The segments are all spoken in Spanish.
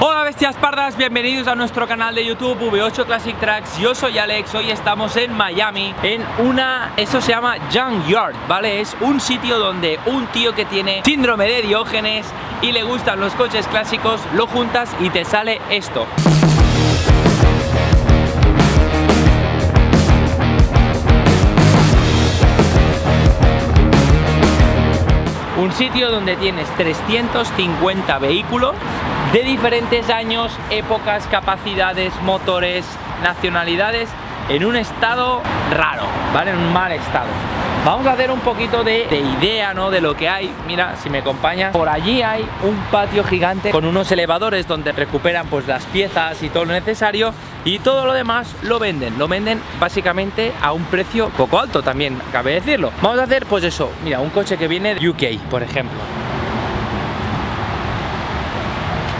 Hola bestias pardas, bienvenidos a nuestro canal de YouTube V8 Classic Tracks Yo soy Alex, hoy estamos en Miami En una, esto se llama Junkyard, ¿vale? Es un sitio donde un tío que tiene síndrome de Diógenes Y le gustan los coches clásicos, lo juntas y te sale esto un sitio donde tienes 350 vehículos de diferentes años, épocas, capacidades, motores, nacionalidades en un estado raro, ¿vale? En un mal estado. Vamos a hacer un poquito de, idea, ¿no? De lo que hay. Mira, si me acompaña, por allí hay un patio gigante con unos elevadores donde recuperan pues las piezas y todo lo necesario y todo lo demás lo venden. Lo venden básicamente a un precio poco alto también, cabe decirlo. Vamos a hacer pues eso, mira, un coche que viene de UK, por ejemplo.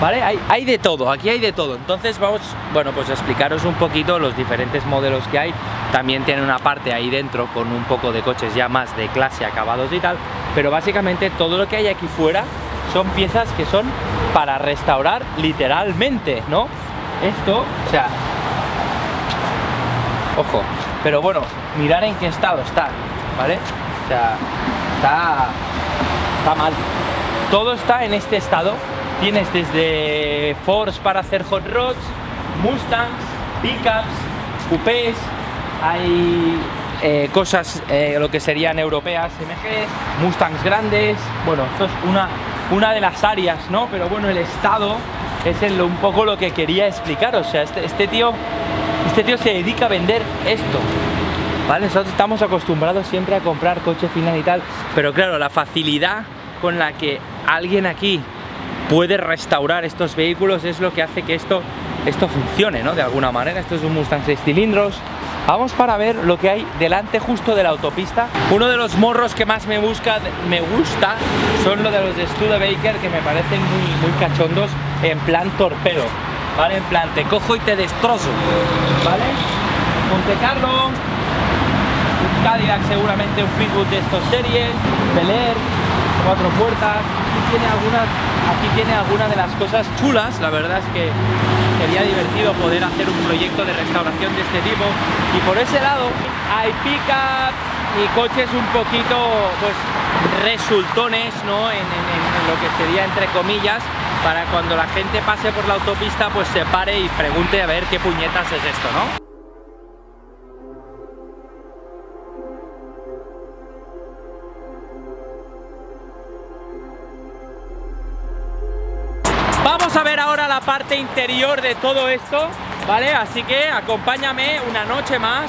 ¿Vale? Hay, de todo, aquí hay de todo. Entonces vamos, bueno, pues a explicaros un poquito los diferentes modelos que hay. También tiene una parte ahí dentro con un poco de coches ya más de clase, acabados y tal. Pero básicamente todo lo que hay aquí fuera son piezas que son para restaurar literalmente, ¿no? Esto, o sea... Ojo, pero bueno, mirar en qué estado está, ¿vale? O sea, está, está mal. Todo está en este estado Tienes desde Force para hacer hot rods, Mustangs, pickups, coupés, hay eh, cosas, eh, lo que serían europeas, MGs, Mustangs grandes, bueno, esto es una, una de las áreas, ¿no? Pero bueno, el estado es un poco lo que quería explicar, o sea, este, este, tío, este tío se dedica a vender esto, ¿vale? Nosotros estamos acostumbrados siempre a comprar coche final y tal, pero claro, la facilidad con la que alguien aquí puede restaurar estos vehículos es lo que hace que esto, esto funcione, ¿no? De alguna manera, esto es un Mustang 6 cilindros. Vamos para ver lo que hay delante justo de la autopista. Uno de los morros que más me, busca, me gusta son los de los de Studebaker que me parecen muy, muy cachondos en plan torpedo, ¿vale? En plan, te cojo y te destrozo, ¿vale? Monte Carlo, un Cadillac seguramente un Fleetwood de estos series, Bel Air, cuatro puertas, tiene algunas, aquí tiene algunas de las cosas chulas, la verdad es que sería divertido poder hacer un proyecto de restauración de este tipo y por ese lado hay pickups y coches un poquito pues resultones ¿no? en, en lo que sería entre comillas para cuando la gente pase por la autopista pues se pare y pregunte a ver qué puñetas es esto, ¿no? Vamos a ver ahora la parte interior de todo esto, ¿vale? Así que acompáñame una noche más.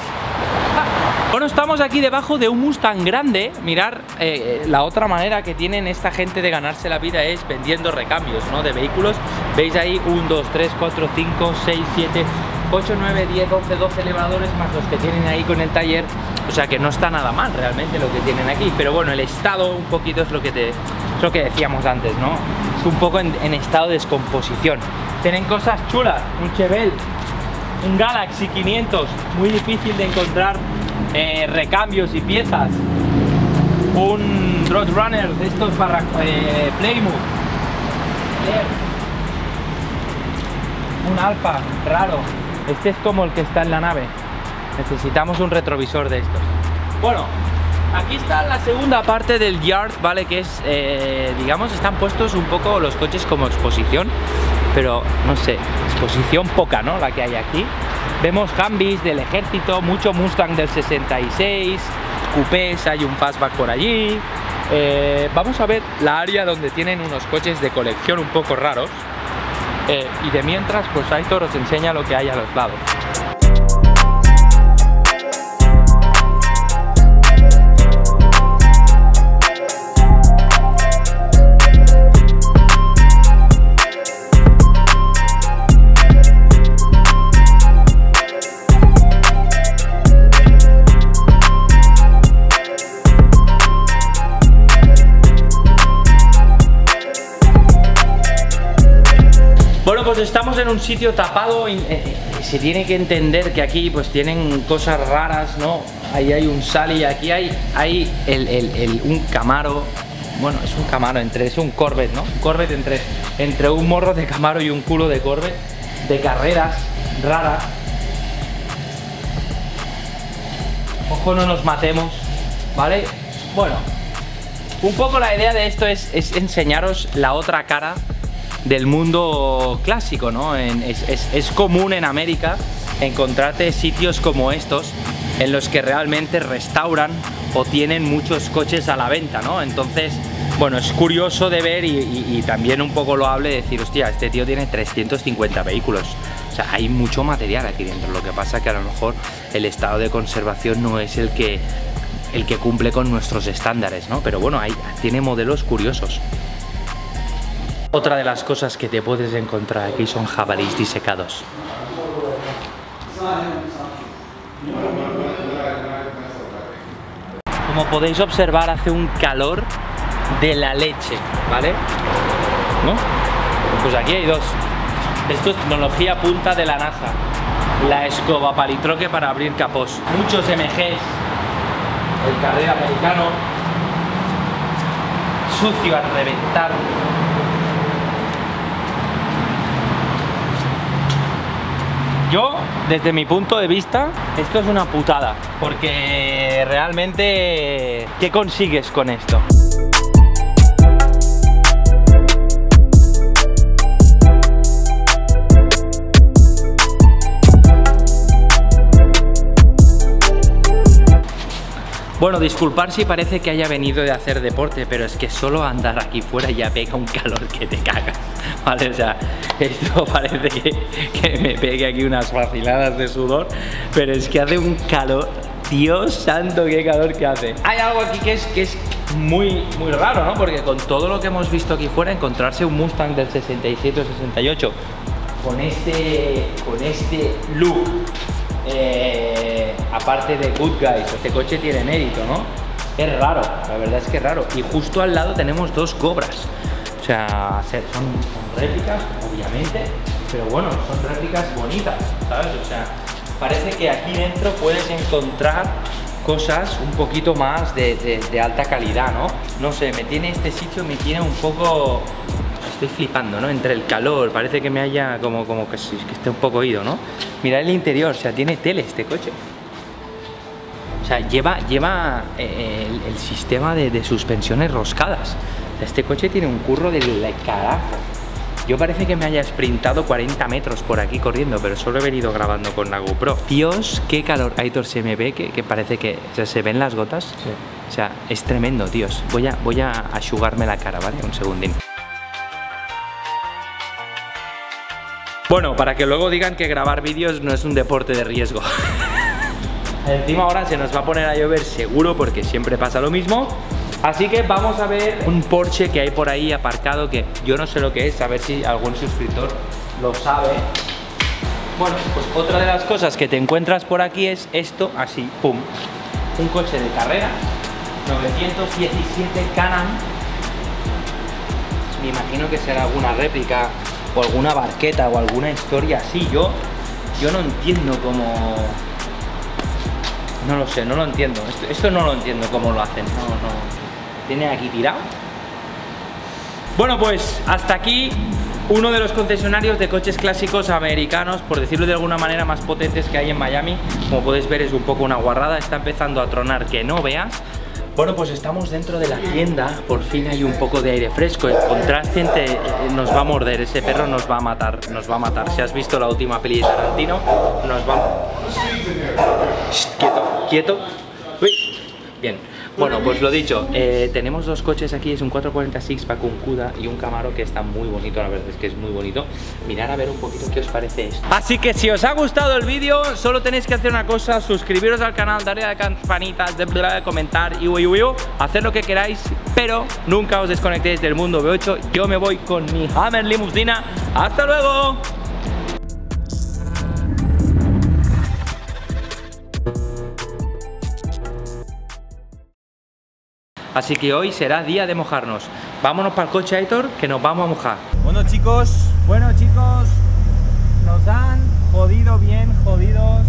Bueno, estamos aquí debajo de un Mustang grande. Mirar, eh, la otra manera que tienen esta gente de ganarse la vida es vendiendo recambios, ¿no? De vehículos. Veis ahí 1, 2, 3, 4, 5, 6, 7, 8, 9, 10, 11, 12 elevadores más los que tienen ahí con el taller. O sea que no está nada mal realmente lo que tienen aquí. Pero bueno, el estado un poquito es lo que te, lo que decíamos antes, ¿no? Es un poco en, estado de descomposición. Tienen cosas chulas, un Chevelle, un Galaxy 500, muy difícil de encontrar eh, recambios y piezas. Un Roadrunner de estos para eh, Plymouth. Un Alfa raro. Este es como el que está en la nave. Necesitamos un retrovisor de estos. Bueno, Aquí está la segunda parte del yard, ¿vale? Que es, eh, digamos, están puestos un poco los coches como exposición, pero no sé, exposición poca, ¿no? La que hay aquí. Vemos Humvees del ejército, mucho Mustang del 66, coupés, hay un fastback por allí. Eh, vamos a ver la área donde tienen unos coches de colección un poco raros. Eh, y de mientras, pues Aitor os enseña lo que hay a los lados. Un sitio tapado y eh, se tiene que entender que aquí pues tienen cosas raras, ¿no? Ahí hay un Sally, aquí hay, hay el, un Camaro, bueno, es un Camaro, entre, es un Corvette, ¿no? Un Corvette entre, entre un morro de Camaro y un culo de Corvette, de carreras raras. Ojo, no nos matemos, ¿vale? Bueno, un poco la idea de esto es, enseñaros la otra cara del mundo clásico, ¿no? es, común en América encontrarte sitios como estos en los que realmente restauran o tienen muchos coches a la venta, ¿no? Entonces, bueno, es curioso de ver y, también un poco lo hable de decir, hostia, este tío tiene 350 vehículos. O sea, hay mucho material aquí dentro. Lo que pasa que a lo mejor el estado de conservación no es el que el que cumple con nuestros estándares, ¿no? Pero bueno, ahí tiene modelos curiosos. Otra de las cosas que te puedes encontrar aquí son jabalíes disecados. Como podéis observar hace un calor de la leche, ¿vale? ¿No? Pues aquí hay dos. Esto es tecnología punta de la NASA. La escoba palitroque para abrir capós. Muchos MGs el carrera americano, sucio a reventar. Yo, desde mi punto de vista, esto es una putada, porque realmente, ¿qué consigues con esto? Bueno, disculpar si parece que haya venido de hacer deporte, pero es que solo andar aquí fuera ya pega un calor que te cagas. Vale, o sea, esto parece que, me pegue aquí unas vaciladas de sudor, pero es que hace un calor. Dios santo, qué calor que hace. Hay algo aquí que es, que es muy, muy raro, ¿no? Porque con todo lo que hemos visto aquí fuera, encontrarse un Mustang del 67 o 68 con este, con este look eh, aparte de Good Guys, este coche tiene mérito, ¿no? Es raro, la verdad es que es raro. Y justo al lado tenemos dos cobras. O sea, son, réplicas, obviamente, pero bueno, son réplicas bonitas, ¿sabes? O sea, parece que aquí dentro puedes encontrar cosas un poquito más de, de alta calidad, ¿no? No sé, me tiene este sitio, me tiene un poco estoy flipando, ¿no? Entre el calor, parece que me haya como, como que, que esté un poco ido, ¿no? Mirad el interior, o sea, tiene tele este coche. O sea, lleva, lleva eh, el, sistema de, suspensiones roscadas. Este coche tiene un curro de carajo. Yo parece que me haya sprintado 40 metros por aquí corriendo, pero solo he venido grabando con la GoPro. Dios, qué calor. Aitor, se me ve que, que parece que se ven las gotas. Sí. O sea, es tremendo, Dios. Voy a, voy a ashugarme la cara, ¿vale? Un segundín. Bueno, para que luego digan que grabar vídeos no es un deporte de riesgo. Encima ahora se nos va a poner a llover seguro porque siempre pasa lo mismo. Así que vamos a ver un Porsche que hay por ahí aparcado que yo no sé lo que es, a ver si algún suscriptor lo sabe. Bueno, pues otra de las cosas que te encuentras por aquí es esto, así, pum. Un coche de carrera, 917 Canon. Me imagino que será alguna réplica o alguna barqueta o alguna historia así. Yo, yo no entiendo cómo... No lo sé, no lo entiendo. Esto, no lo entiendo cómo lo hacen. No, no. Tiene aquí tirado. Bueno, pues hasta aquí uno de los concesionarios de coches clásicos americanos, por decirlo de alguna manera, más potentes que hay en Miami. Como podéis ver es un poco una guarrada, está empezando a tronar que no veas. Bueno, pues estamos dentro de la tienda, por fin hay un poco de aire fresco, el contraste eh, nos va a morder, ese perro nos va a matar, nos va a matar. Si has visto la última peli de Tarantino, nos va a... quieto, quieto. Uy. Bien, bueno, pues lo dicho, eh, tenemos dos coches aquí, es un 446 para un Cuda y un Camaro que está muy bonito, la verdad es que es muy bonito. Mirad a ver un poquito qué os parece esto. Así que si os ha gustado el vídeo, solo tenéis que hacer una cosa, suscribiros al canal, darle a la campanita, de comentar y uy, uy, hacer lo que queráis, pero nunca os desconectéis del mundo V8. Yo me voy con mi Hammer Limusina. ¡Hasta luego! Así que hoy será día de mojarnos. Vámonos para el coche, Aitor, que nos vamos a mojar. Bueno, chicos, bueno, chicos, nos han jodido bien, jodidos.